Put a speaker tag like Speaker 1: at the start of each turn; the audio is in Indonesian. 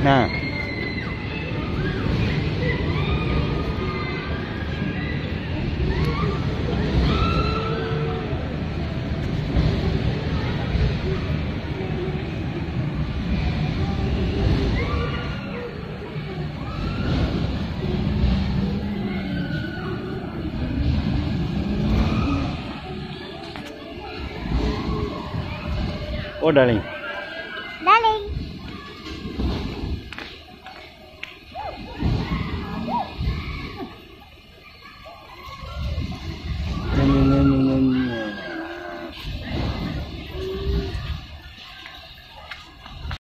Speaker 1: Nah. Oh, darling.